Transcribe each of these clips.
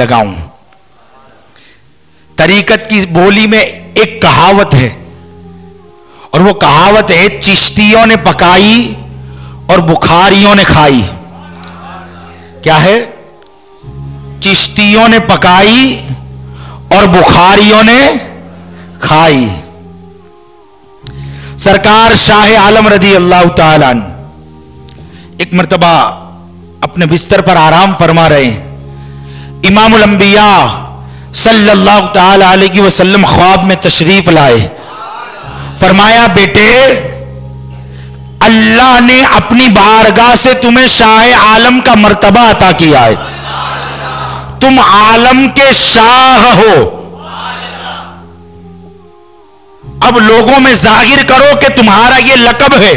लगाऊँ। तरीकत की बोली में एक कहावत है। और वो कहावत है, चिश्तियों ने पकाई और बुखारियों ने खाई। क्या है? चिश्तियों ने पकाई और बुखारियों ने खाई। सरकार शाह आलम रदी अल्लाह तन एक मरतबा अपने बिस्तर पर आराम फरमा रहे हैं। इमाम वसल्लम ख्वाब में तशरीफ़ लाए। फरमाया, बेटे, अल्लाह ने अपनी बारगाह से तुम्हें शाह आलम का मर्तबा अता किया है। तुम आलम के शाह हो। अब लोगों में ज़ाहिर करो कि तुम्हारा यह लकब है।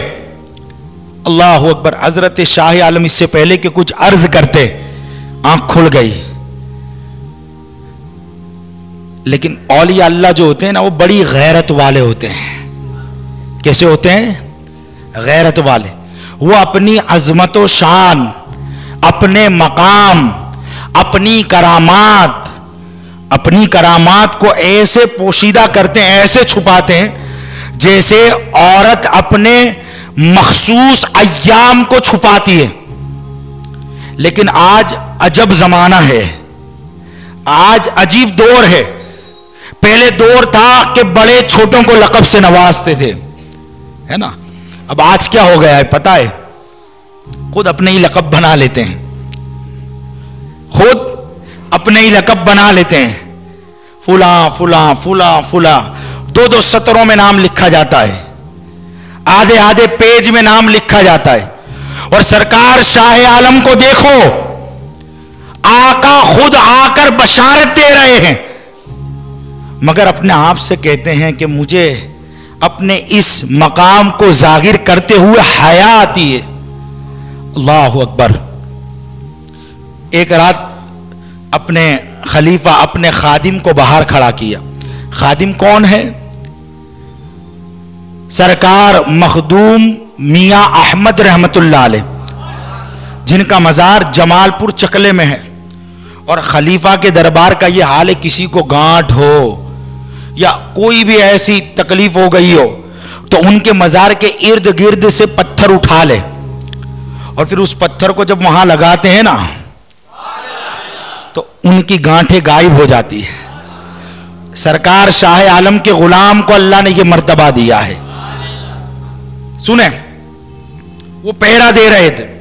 अल्लाह अकबर, हज़रत शाह आलम इससे पहले कि कुछ अर्ज़ करते, आँख खुल गई। लेकिन औलिया अल्लाह जो होते हैं ना, वो बड़ी गैरत वाले होते हैं। कैसे होते हैं? गैरत वाले। वो अपनी अजमत शान, अपने मकाम, अपनी करामात अपनी करामात को ऐसे पोशीदा करते हैं, ऐसे छुपाते हैं, जैसे औरत अपने मखसूस अयाम को छुपाती है। लेकिन आज अजब जमाना है। आज अजीब दौर है। पहले दौर था कि बड़े छोटों को लकब से नवाजते थे। है ना? अब आज क्या हो गया है, पता है? खुद अपने ही लकब बना लेते हैं। खुद अपने ही लकब बना लेते हैं। फुला फुला फुला फुला। दो दो सत्रों में नाम लिखा जाता है। आधे आधे पेज में नाम लिखा जाता है। और सरकार शाह आलम को देखो, आका खुद आकर बशारत दे रहे हैं। मगर अपने आप से कहते हैं कि मुझे अपने इस मकाम को ज़ाहिर करते हुए हया आती है। अल्लाह अकबर। एक रात अपने खलीफा, अपने खादिम को बाहर खड़ा किया। खादिम कौन है? सरकार मखदूम मियाँ अहमद रहमतुल्लाह जिनका मज़ार जमालपुर चकले में है। और खलीफा के दरबार का यह हाल है, किसी को गांठ हो। या कोई भी ऐसी तकलीफ़ हो गई हो तो उनके मज़ार के इर्द गिर्द से पत्थर उठा ले। और फिर उस पत्थर को जब वहाँ लगाते हैं ना तो उनकी गांठें गायब हो जाती है। सरकार शाह आलम के गुलाम को अल्लाह ने यह मर्तबा दिया है। सुने, वो पहरा दे रहे थे।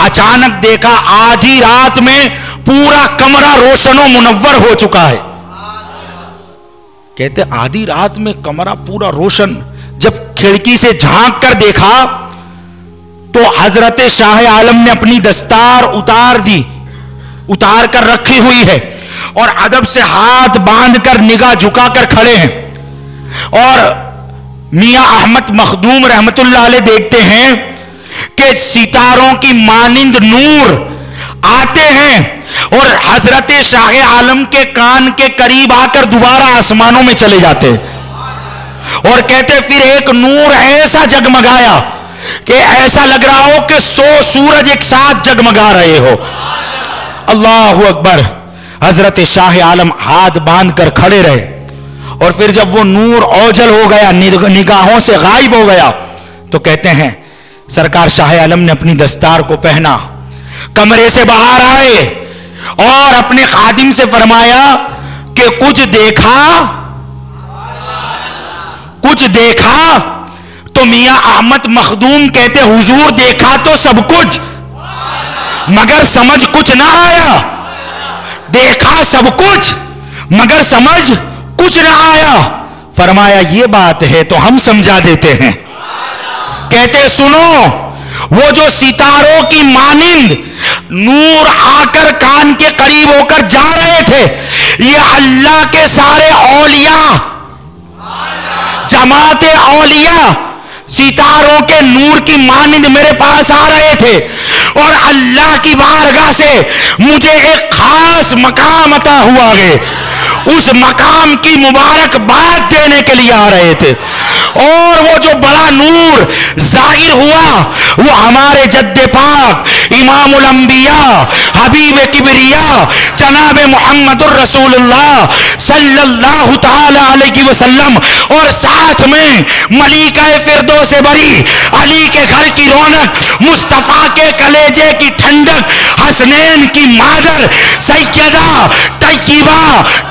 अचानक देखा आधी रात में पूरा कमरा रोशनो मुनव्वर हो चुका है। कहते, आधी रात में कमरा पूरा रोशन, जब खिड़की से झाँक कर देखा तो हज़रत शाह आलम ने अपनी दस्तार उतार दी, उतार कर रखी हुई है और अदब से हाथ बांधकर निगाह झुकाकर खड़े हैं। और मियाँ अहमद मखदूम रहमतुल्लाह देखते हैं कि सितारों की मानिंद नूर हैं और हज़रत शाह आलम के कान के करीब आकर दोबारा आसमानों में चले जाते। और कहते, फिर एक नूर ऐसा जगमगाया कि ऐसा लग रहा हो कि सो सूरज एक साथ जगमगा रहे हो। अल्लाह अकबर। हज़रत शाह आलम हाथ बाँध कर खड़े रहे। और फिर जब वो नूर ओझल हो गया निगाहों से गायब हो गया तो कहते हैं, सरकार शाह आलम ने अपनी दस्तार को पहना, कमरे से बाहर आए और अपने खादिम से फरमाया कि कुछ देखा कुछ देखा तो मियाँ अहमद मखदूम कहते, हुजूर, देखा तो सब कुछ, मगर समझ कुछ ना आया। देखा सब कुछ, मगर समझ कुछ ना आया। फरमाया, ये बात है तो हम समझा देते हैं। कहते, सुनो वो जो सितारों की मानिंद नूर आकर कान के करीब होकर जा रहे थे, ये अल्लाह के सारे औलिया, जमाते औलिया सितारों के नूर की मानिंद मेरे पास आ रहे थे। और अल्लाह की बारगाह से मुझे एक खास मकाम अता हुआ है। उस मकाम की मुबारकबाद देने के लिए आ रहे थे। और वो नूर ज़ाहिर हुआ। वो हमारे जद्दे पाक इमाम अंबिया, हबीब किबरिया, जनाब मोहम्मद सल्लल्लाहु ताला अलैहि वसल्लम और साथ में मलिका फिरदो से बरी, अली के घर की रौनक, मुस्तफ़ा के कलेजे की ठंडक हसनैन की मादर सैयदा तय्यबा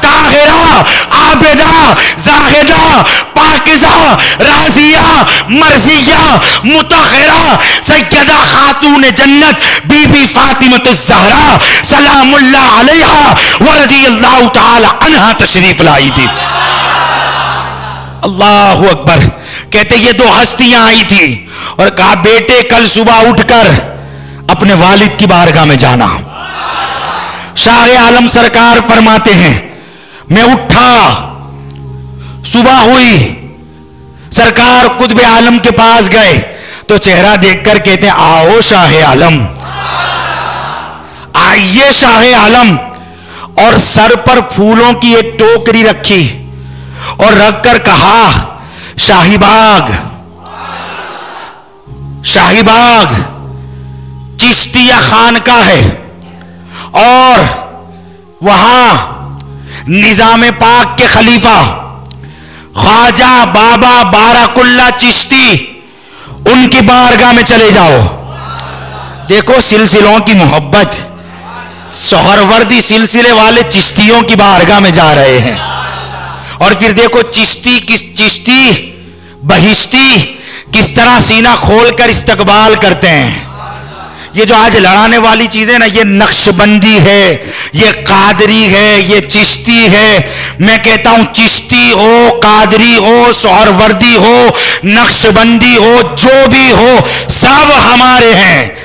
ताहिरा, आबिदा, जाहिदा, पाकिजा, राजिया, मर्जिया, मुतहरा, सैयदा खातून जन्नत, बीबी फातिमत जहरा सलामुल्लाह अलैहा व रज़ियल्लाहु ताला अन्हा तशरीफ़ लाई थी अल्लाह अकबर, कहते ये दो हस्तियाँ आई थी और कहा, बेटे, कल सुबह उठकर अपने वालिद की बारगाह में जाना। शाह आलम सरकार फरमाते हैं, मैं उठा, सुबह हुई, सरकार कुतब आलम के पास गए। तो चेहरा देखकर कहते आओ शाह आलम, आइए शाह आलम। और सर पर फूलों की एक टोकरी रखी और रखकर कहा शाहीबाग शाहीबाग चिश्तिया खान का है। और वहाँ निज़ाम पाक के खलीफा ख्वाजा बाबा बाराकुल्ला चिश्ती, उनकी बारगाह में चले जाओ। देखो सिलसिलों की मोहब्बत सोहरवर्दी सिलसिले वाले चिश्तियों की बारगाह में जा रहे हैं। और फिर देखो चिश्ती किस, चिश्ती, बहिश्ती किस तरह सीना खोलकर इस्तकबाल करते हैं। ये जो आज लड़ाने वाली चीज़ें ना, ये नक्शबंदी है, ये कादरी है, ये चिश्ती है। मैं कहता हूँ, चिश्ती हो, कादरी हो सोहरवर्दी हो, नक्शबंदी हो, जो भी हो, सब हमारे हैं।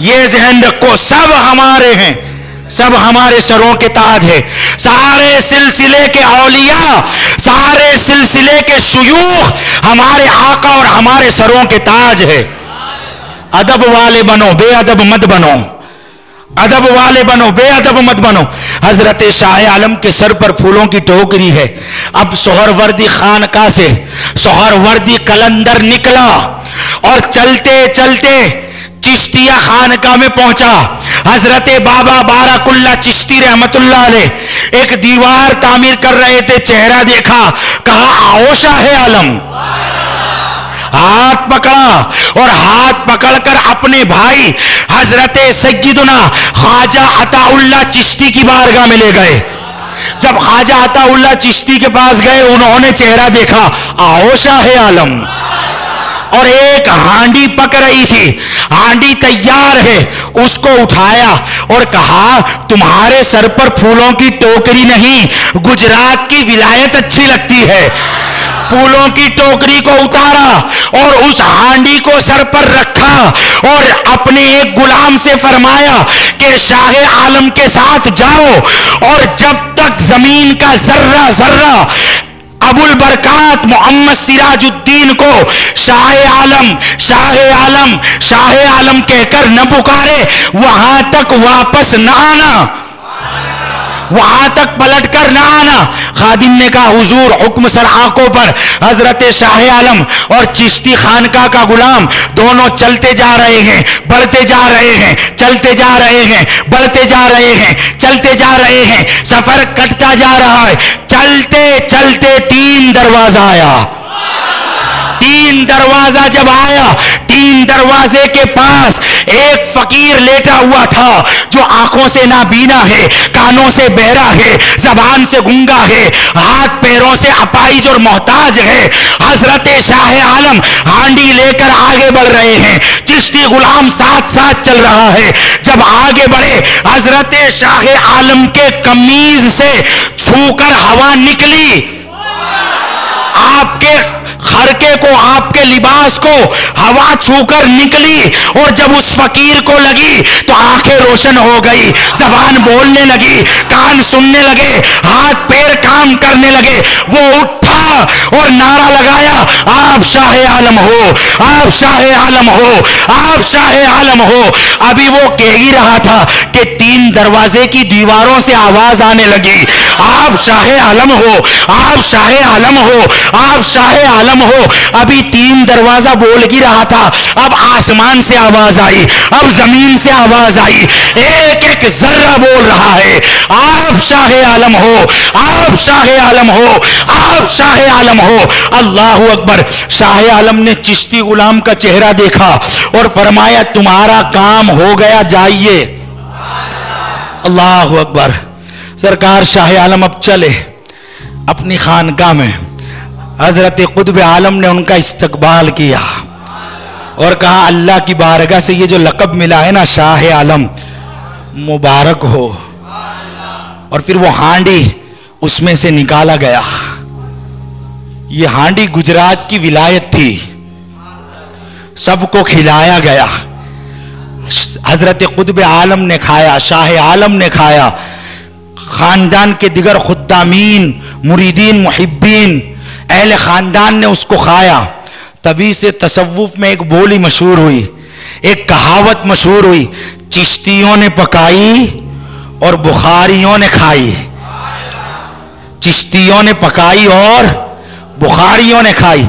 ये जहन रखो, सब हमारे हैं। सब हमारे सरों के ताज है। सारे सिलसिले के औलिया, सारे सिलसिले के शुयूख, हमारे आका और हमारे सरों के ताज है। अदब वाले बनो, बेअदब मत बनो। अदब वाले बनो, बेअदब मत बनो। हज़रत शाह आलम के सर पर फूलों की टोकरी है। अब सोहरवर्दी खानका से सोहरवर्दी कलंदर निकला और चलते चलते चिश्तिया खानका में पहुँचा। हज़रत बाबा बाराकुल्ला चिश्ती रहमतुल्ला एक दीवार तामीर कर रहे थे, चेहरा देखा, कहा, आओ शाह आलम। हाथ पकड़ा और हाथ पकड़कर अपने भाई हज़रत सैदुना ख्वाजा अताउल्ला चिश्ती की बारगाह में ले गए। जब ख्वाजा अताउल्ला चिश्ती के पास गए, उन्होंने चेहरा देखा, आओ शाह आलम। और एक हांडी पक रही थी, हांडी तैयार है, उसको उठाया और कहा, तुम्हारे सर पर फूलों की टोकरी नहीं, गुजरात की विलायत अच्छी लगती है। फूलों की टोकरी को उतारा और उस हांडी को सर पर रखा और अपने एक गुलाम से फरमाया कि शाह आलम के साथ जाओ और जब तक ज़मीन का जर्रा जर्रा अबुल बरकात मोहम्मद सिराजुद्दीन को शाह आलम शाह आलम शाह आलम कहकर न पुकारे, वहाँ तक वापस न आना। वहाँ तक पलट कर ना आना। खादिम ने कहा, हुजूर, हुक्म सर आँखों पर, हज़रत शाह आलम और चिश्ती खानका का गुलाम, दोनों चलते जा रहे हैं, बढ़ते जा रहे हैं, चलते जा रहे हैं, बढ़ते जा रहे हैं, चलते जा रहे हैं, सफ़र कटता जा रहा है, चलते चलते तीन दरवाज़ा आया। तीन दरवाज़ा जब आया तीन दरवाजे के पास एक फकीर लेटा हुआ था, जो आँखों से ना बीना है, कानों से बहरा है, जबान से गुंगा है, हाथ पैरों से अपाइज और मोहताज है। हज़रत शाह आलम हांडी लेकर आगे बढ़ रहे हैं। चिश्ती गुलाम साथ साथ चल रहा है। जब आगे बढ़े, हज़रत शाह आलम के कमीज से छूकर हवा निकली। आपके खरके को, आपके लिबास को हवा छूकर निकली और जब उस फकीर को लगी तो आँखें रोशन हो गई, जबान बोलने लगी, कान सुनने लगे, हाथ पैर काम करने लगे। वो उठा और नारा लगाया, आप शाह आलम हो, आप शाह आलम हो, आप शाह आलम हो। अभी वो कह ही रहा था कि तीन दरवाजे की दीवारों से आवाज़ आने लगी। आप शाह आलम हो, आप शाह आलम हो, आप शाह आलम हो। अभी तीन दरवाज़ा बोल ही रहा था। अब आसमान से आवाज़ आई, अब ज़मीन से आवाज़ आई। एक एक जर्रा बोल रहा है, आप शाह आलम हो, आप शाह आलम हो, आप शाह आलम हो। अल्लाह अकबर, शाह आलम ने चिश्ती गुलाम का चेहरा देखा और फरमाया, तुम्हारा काम हो गया, जाइए। अल्लाह अकबर। सरकार शाह आलम अब चले अपनी खानका में। हज़रत कुतुब आलम ने उनका इस्तकबाल किया। और कहा, अल्लाह की बारगाह से ये जो लकब मिला है ना शाह आलम, मुबारक हो। और फिर वो हांडी उसमें से निकाला गया। ये हांडी गुजरात की विलायत थी। सबको खिलाया गया। हज़रत कुतब आलम ने खाया, शाह आलम ने खाया। खानदान के दिगर खुद्दामीन, मुरीदीन, मुहिब्बीन, अहल ख़ानदान ने उसको खाया। तभी से तसव्वुफ में एक बोली मशहूर हुई, एक कहावत मशहूर हुई, चिश्तियों ने पकाई और बुखारियों ने खाई। चिश्तियों ने पकाई और बुखारियों ने खाई।